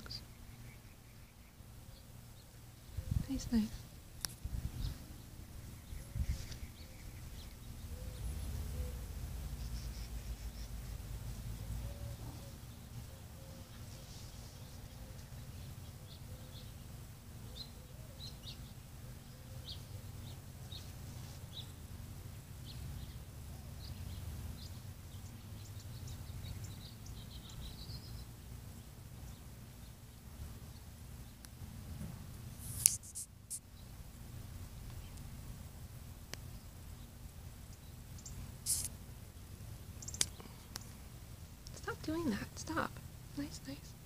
dogs. Nice, nice. Doing that. Stop. Nice, nice.